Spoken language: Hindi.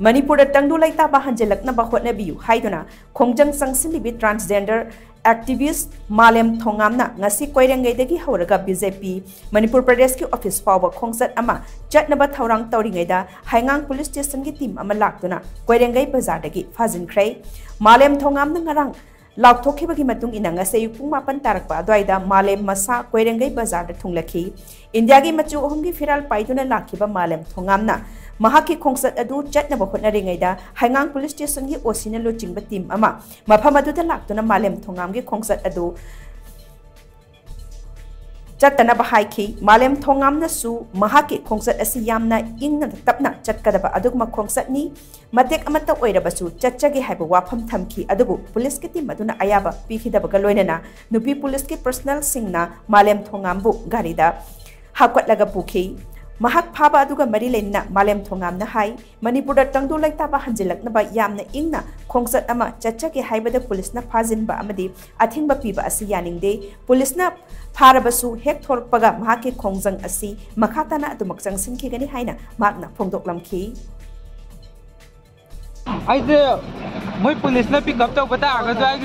मनपुर तंगू लेता हंजेलना हटनाबी हाईना खोजंग संगसी ट्रांसजेंडर एक्टिविस्ट मालेम थोना कोईरंगी हो बीजेपी मनपुर प्रदेश की ऑफ़िस फाव खोजत चटना तौर तौरीदा हाईंग पुलिस स्टेशन की टीम लातना कोईरंग बजार फाजिख्रे मालेम थोना लाथोखीबे पुमापन तरक् अद्वाद मालेम मसा कोईरंग बजार थूल की इंडिया की मचू अहम की फिराल पाई lakh मालेम थोना paiduna lakhiba malem thongamna mahaki khongsat adu chatna ba khotna ringaida hangang police station gi osina lo chingba team ama mafam adu da laktuna malem thongam gi khongsat adu ꯆꯠꯇꯅꯕ ꯍꯥꯏꯈꯤ ꯃꯥꯂꯦꯝ ꯊꯣꯡꯉꯥꯝꯅꯁꯨ ꯃꯍꯥꯛꯀꯤ ꯈꯣꯡꯆꯠ ꯑꯁꯤ ꯌꯥꯝꯅ ꯏꯪꯅ ꯇꯞꯅ ꯆꯠꯀꯗꯕ ꯑꯗꯨꯒꯨꯝꯕ ꯈꯣꯡꯆꯠꯅꯤ ꯃꯇꯦꯛ ꯑꯃꯠꯇ ꯑꯣꯏꯔꯕꯁꯨ ꯆꯠꯆꯒꯦ ꯍꯥꯏꯕ ꯋꯥꯐꯝ ꯊꯝꯈꯤ ꯑꯗꯨꯕꯨ ꯄꯨꯂꯤꯁꯀꯤ ꯇꯤꯝ ꯑꯗꯨꯅ ꯑꯌꯥꯕ ꯄꯤꯈꯤꯗꯕꯒ ꯂꯣꯏꯅꯅ ꯅꯨꯄꯤ ꯄꯨꯂꯤꯁꯀꯤ ꯄꯔꯁꯅꯦꯜꯁꯤꯡꯅ ꯃꯥꯂꯦꯝ ꯊꯣꯡꯉꯥꯝꯕꯨ ꯒꯥꯔꯤꯗ ꯍꯥꯞꯀꯠꯂꯒ ꯄꯨꯈꯤ ba amadi athing ba piba asi yaning de police na pharabasu hek thorpaga mahake khongjang asi makhata na adumak jang sin ki gani haina makna phongdok lamki ai de moi police na pick up tau bata ga jai